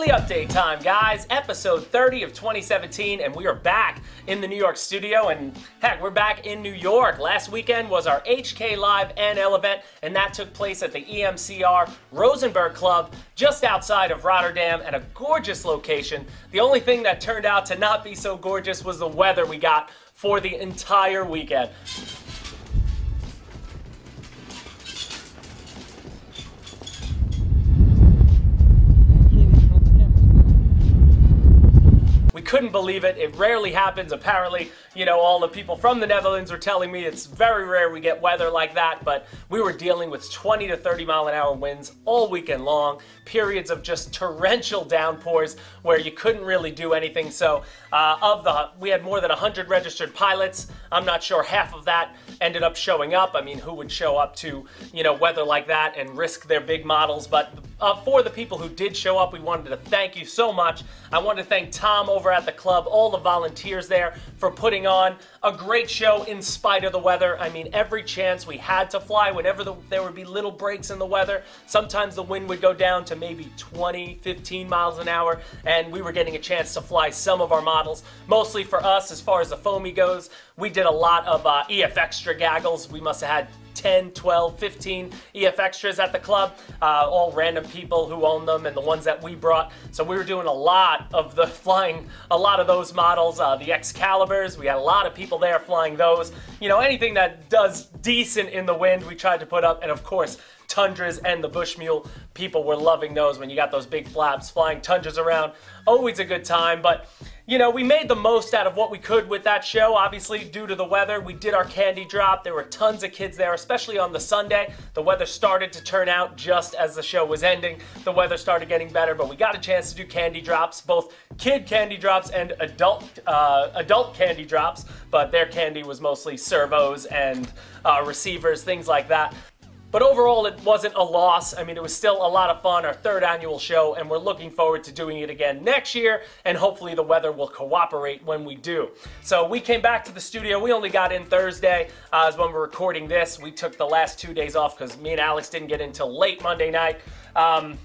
Weekly update time, guys. Episode 30 of 2017, and we are back in the New York studio. And heck, we're back in New York. Last weekend was our HK Live NL event, and that took place at the EMCR Rozenburg Club just outside of Rotterdam at a gorgeous location. The only thing that turned out to not be so gorgeous was the weather we got for the entire weekend. Couldn't believe it. It rarely happens. Apparently, you know, all the people from the Netherlands were telling me it's very rare we get weather like that, but we were dealing with 20 to 30 mile an hour winds all weekend long, periods of just torrential downpours where you couldn't really do anything. So, uh, of the, we had more than 100 registered pilots. I'm not sure half of that ended up showing up. I mean, who would show up to, you know, weather like that and risk their big models? But uh, for the people who did show up, we wanted to thank you so much. I wanted to thank Tom over at the club, all the volunteers there for putting on a great show in spite of the weather. I mean, every chance we had to fly, whenever the, there would be little breaks in the weather, sometimes the wind would go down to maybe 20, 15 miles an hour, and we were getting a chance to fly some of our models. Mostly for us, as far as the foamy goes, we did a lot of uh, EFXtra gaggles. We must have had 10, 12, 15 EFXtras at the club, uh, all random people who own them and the ones that we brought. So we were doing a lot of the flying, a lot of those models, uh, the Excaliburs. We had a lot of people there flying those. You know, anything that does decent in the wind, we tried to put up. And of course, Tundras and the Bushmule. People were loving those when you got those big flaps flying Tundras around. Always a good time, but you know, we made the most out of what we could with that show. Obviously, due to the weather, we did our candy drop. There were tons of kids there, especially on the Sunday. The weather started to turn out just as the show was ending. The weather started getting better, but we got a chance to do candy drops, both kid candy drops and adult uh, adult candy drops. But their candy was mostly servos and uh, receivers, things like that. But overall, it wasn't a loss. I mean, it was still a lot of fun, our third annual show, and we're looking forward to doing it again next year, and hopefully the weather will cooperate when we do. So we came back to the studio. We only got in Thursday, uh, is when we're recording this. We took the last two days off because me and Alex didn't get in until late Monday night. Um,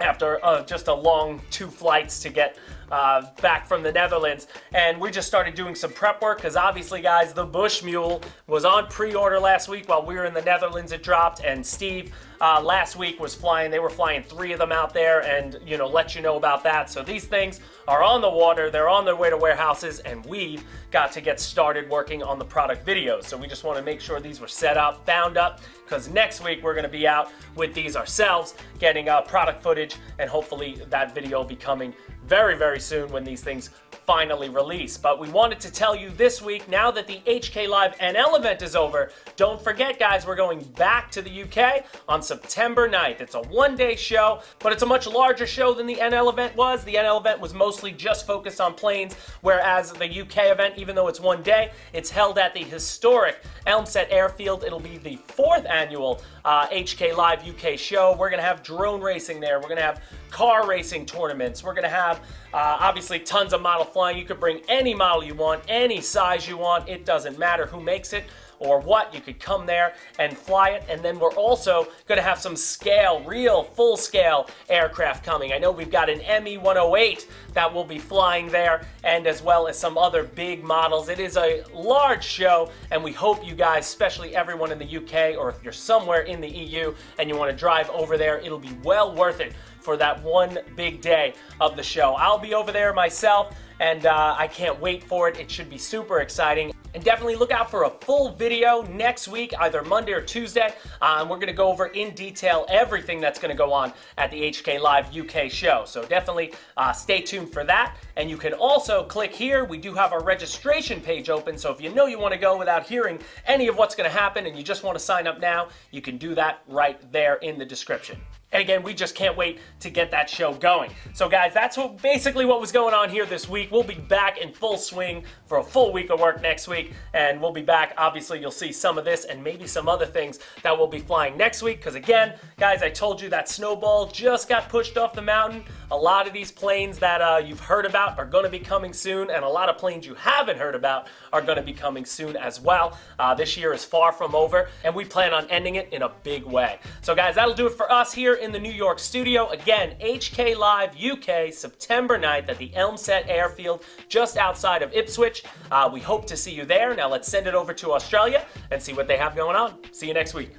after uh, just a long two flights to get uh, back from the Netherlands. And we just started doing some prep work because obviously, guys, the Bushmule was on pre-order last week while we were in the Netherlands. It dropped, and Steve uh, last week was flying. They were flying three of them out there, and you know, let you know about that. So these things are on the water. They're on their way to warehouses, and we've got to get started working on the product videos. So we just want to make sure these were set up, bound up, because next week we're going to be out with these ourselves, getting uh, product footage, and hopefully that video will be coming very, very soon when these things finally release. But we wanted to tell you this week, now that the HK Live NL event is over, don't forget, guys, we're going back to the UK on September 9th. It's a one-day show, but it's a much larger show than the NL event was. The NL event was mostly just focused on planes, whereas the UK event, even though it's one day, it's held at the historic Elmsett Airfield. It'll be the fourth annual uh, HK Live UK show. We're going to have drone racing there. We're going to have car racing tournaments. We're going to have, uh, obviously, tons of model flying. You could bring any model you want, any size you want. It doesn't matter who makes it or what. You could come there and fly it. And then we're also going to have some scale, real full scale aircraft coming. I know we've got an ME 108 that will be flying there and as well as some other big models. It is a large show and we hope you guys, especially everyone in the UK or if you're somewhere in the EU and you want to drive over there, it'll be well worth it for that one big day of the show. I'll be over there myself and uh, I can't wait for it. It should be super exciting. And definitely look out for a full video next week, either Monday or Tuesday. Uh, and we're going to go over in detail everything that's going to go on at the HK Live UK show. So definitely uh, stay tuned for that. And you can also click here. We do have our registration page open. So if you know you want to go without hearing any of what's going to happen and you just want to sign up now, you can do that right there in the description. And again, we just can't wait to get that show going. So guys, that's what, basically what was going on here this week. We'll be back in full swing for a full week of work next week, and we'll be back. Obviously, you'll see some of this and maybe some other things that will be flying next week, because again, guys, I told you that snowball just got pushed off the mountain. A lot of these planes that uh, you've heard about are going to be coming soon, and a lot of planes you haven't heard about are going to be coming soon as well. Uh, this year is far from over, and we plan on ending it in a big way. So guys, that'll do it for us here in the New York studio. Again, HK Live UK, September 9th at the Elmsett Airfield, just outside of Ipswich. Uh, we hope to see you there. Now let's send it over to Australia and see what they have going on. See you next week.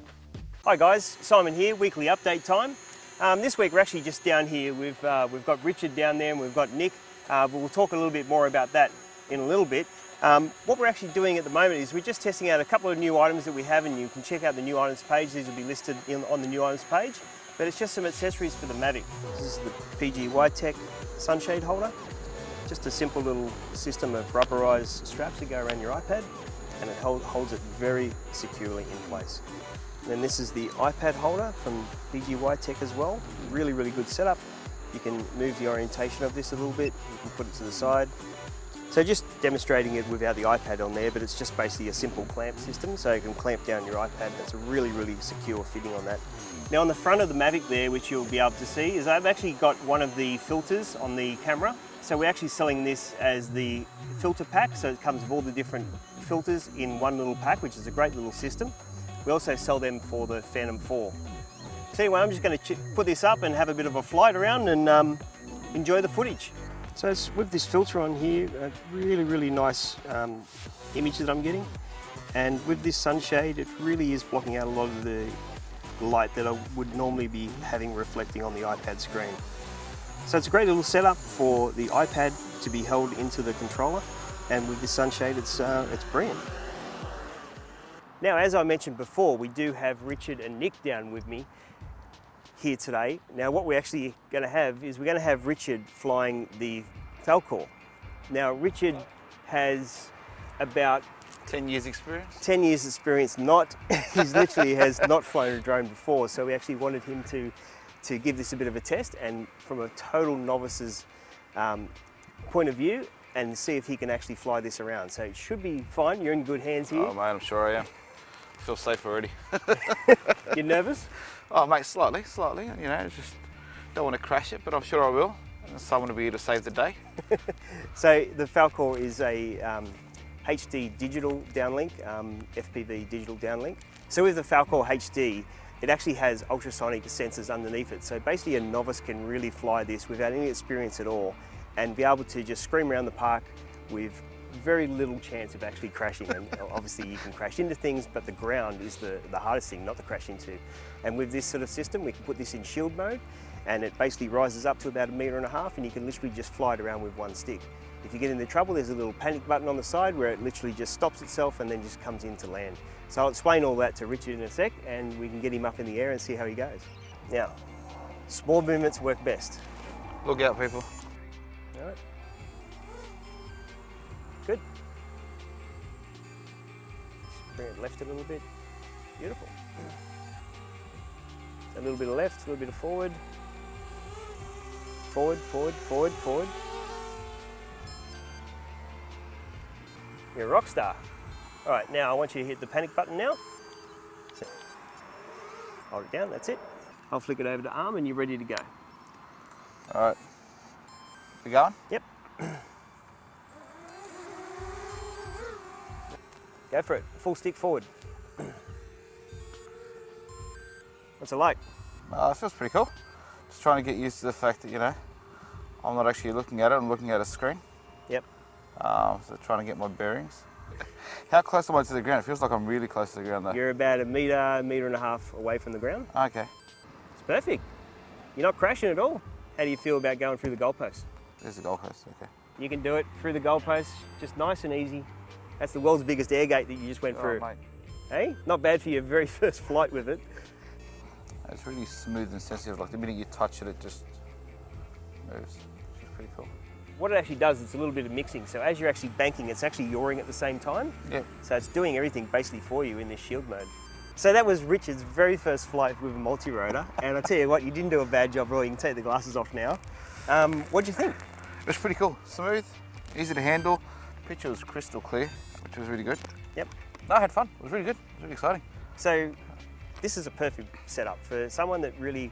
Hi guys, Simon here, weekly update time. Um, this week we're actually just down here. We've, uh, we've got Richard down there and we've got Nick, uh, but we'll talk a little bit more about that in a little bit. Um, what we're actually doing at the moment is we're just testing out a couple of new items that we have and you can check out the new items page. These will be listed in, on the new items page, but it's just some accessories for the Mavic. This is the PG Tech sunshade holder. Just a simple little system of rubberized straps that go around your iPad and it hold, holds it very securely in place. Then this is the iPad holder from PG Tech as well. Really, really good setup. You can move the orientation of this a little bit. You can put it to the side so just demonstrating it without the iPad on there, but it's just basically a simple clamp system, so you can clamp down your iPad. That's a really, really secure fitting on that. Now on the front of the Mavic there, which you'll be able to see, is I've actually got one of the filters on the camera. So we're actually selling this as the filter pack, so it comes with all the different filters in one little pack, which is a great little system. We also sell them for the Phantom 4. So anyway, I'm just going to put this up and have a bit of a flight around and um, enjoy the footage. So with this filter on here, a really, really nice um, image that I'm getting. And with this sunshade, it really is blocking out a lot of the light that I would normally be having reflecting on the iPad screen. So it's a great little setup for the iPad to be held into the controller. And with this sunshade, it's, uh, it's brilliant. Now, as I mentioned before, we do have Richard and Nick down with me here today. Now what we're actually going to have is we're going to have Richard flying the Falcore. Now Richard has about 10 years experience? 10 years experience not, he's literally has not flown a drone before so we actually wanted him to, to give this a bit of a test and from a total novice's um, point of view and see if he can actually fly this around. So it should be fine, you're in good hands here. Oh mate, I'm sure I am. Feel safe already. You're nervous? Oh, mate, slightly, slightly. You know, just don't want to crash it, but I'm sure I will. Someone will be here to save the day. so the Falcore is a um, HD digital downlink, um, FPV digital downlink. So with the Falcore HD, it actually has ultrasonic sensors underneath it. So basically a novice can really fly this without any experience at all and be able to just scream around the park with very little chance of actually crashing and obviously you can crash into things but the ground is the, the hardest thing not to crash into and with this sort of system we can put this in shield mode and it basically rises up to about a metre and a half and you can literally just fly it around with one stick. If you get into trouble there's a little panic button on the side where it literally just stops itself and then just comes in to land. So I'll explain all that to Richard in a sec and we can get him up in the air and see how he goes. Now, small movements work best. Look out people. All right. Bring it left a little bit. Beautiful. A little bit of left, a little bit of forward. Forward, forward, forward, forward. You're a rock star. All right, now I want you to hit the panic button now. Hold it down, that's it. I'll flick it over to arm and you're ready to go. All right. We going? Yep. Go for it. Full stick forward. What's it like? Uh, it feels pretty cool. Just trying to get used to the fact that, you know, I'm not actually looking at it, I'm looking at a screen. Yep. Um, so trying to get my bearings. How close am I to the ground? It feels like I'm really close to the ground though. You're about a metre, metre and a half away from the ground. Okay. It's perfect. You're not crashing at all. How do you feel about going through the goalpost? There's the goalpost, okay. You can do it through the goalpost, just nice and easy. That's the world's biggest air gate that you just went oh, through. Hey, not bad for your very first flight with it. It's really smooth and sensitive. Like the minute you touch it, it just moves. It's pretty cool. What it actually does, it's a little bit of mixing. So as you're actually banking, it's actually yawing at the same time. Yep. So it's doing everything basically for you in this shield mode. So that was Richard's very first flight with a multi-rotor. and I tell you what, you didn't do a bad job all. You can take the glasses off now. Um, what do you think? It was pretty cool. Smooth, easy to handle. Picture was crystal clear, which was really good. Yep. No, I had fun. It was really good. It was really exciting. So this is a perfect setup for someone that really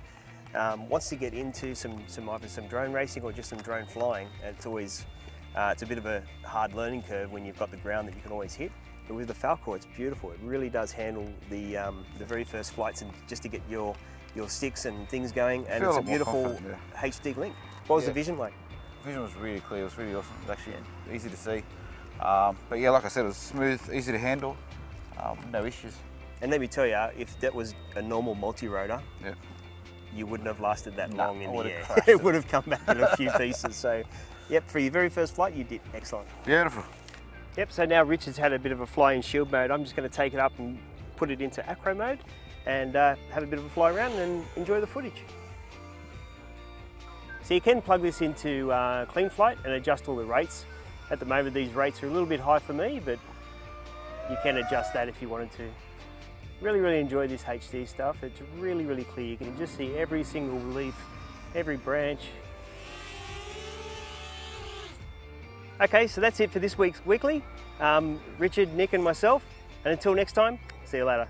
um, wants to get into some, some either some drone racing or just some drone flying. It's always, uh, it's a bit of a hard learning curve when you've got the ground that you can always hit. But with the Falcore, it's beautiful. It really does handle the, um, the very first flights and just to get your your sticks and things going, and it's a a beautiful confident, HD link. What was the vision like? Vision was really clear. It was really awesome. It was actually easy to see. Um, but yeah, like I said, it was smooth, easy to handle. Um, no issues. And let me tell you, if that was a normal multi-rotor, Yeah. you wouldn't have lasted that Nah, long in the air. it it. would have come back in a few pieces. So, yep, for your very first flight, you did excellent. Beautiful. Yep, so now Richard's had a bit of a fly in shield mode. I'm just going to take it up and put it into acro mode and uh, have a bit of a fly around and enjoy the footage. So you can plug this into uh, Cleanflight and adjust all the rates. At the moment these rates are a little bit high for me, but you can adjust that if you wanted to. Really, really enjoy this HD stuff. It's really, really clear. You can just see every single leaf, every branch. Okay, so that's it for this week's weekly. Um, Richard, Nick, and myself. And until next time, see you later.